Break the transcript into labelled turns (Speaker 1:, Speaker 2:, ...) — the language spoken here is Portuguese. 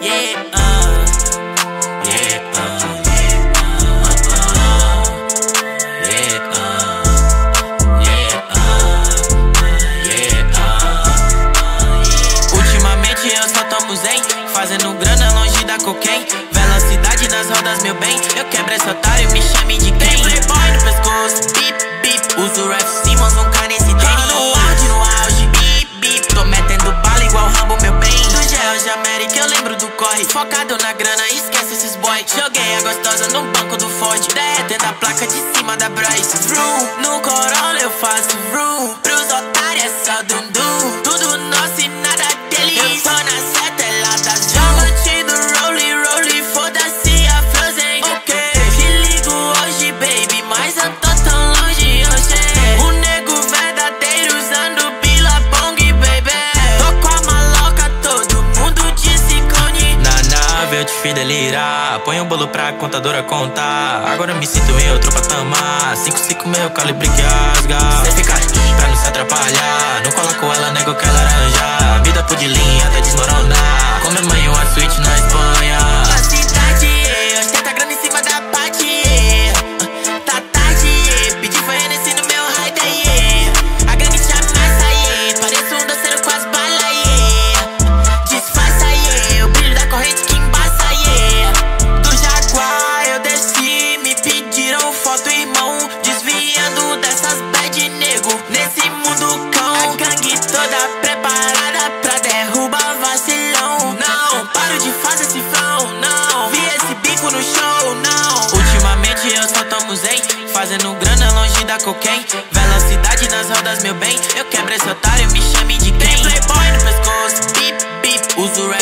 Speaker 1: yeah, uh, yeah, uh, yeah, uh, yeah, uh, yeah, uh. Ultimamente eu só tomo zen, fazendo grana longe da cocaine. Velocidade nas rodas, meu bem. Eu quebro esse otário, me chame de quem? Playboy no pescoço, bip, bip. Uso Rap Simmons, um cara nesse tênis. No auge, no auge, bip, bip. Tô metendo bala igual Rambo, meu bem. Do gel de América, eu lembro corre. Focado na grana, esquece esses boy. Joguei a gostosa no banco do Ford. Derretendo a placa de cima da Bryce. Vroom, no Corolla eu faço vroom. Pros fiz delirar. Põe o bolo pra contadora contar. Agora me sinto em outro patamar. 5-5 meu calibre que Toda preparada pra derrubar vacilão. Não, paro de fazer cifrão, não. Vi esse bico no show, não. Ultimamente eu só tomo zen, fazendo grana longe da cocaine. Velocidade nas rodas, meu bem. Eu quebro esse otário, me chame de quem? Tem playboy no pescoço, bip, bip. Uso o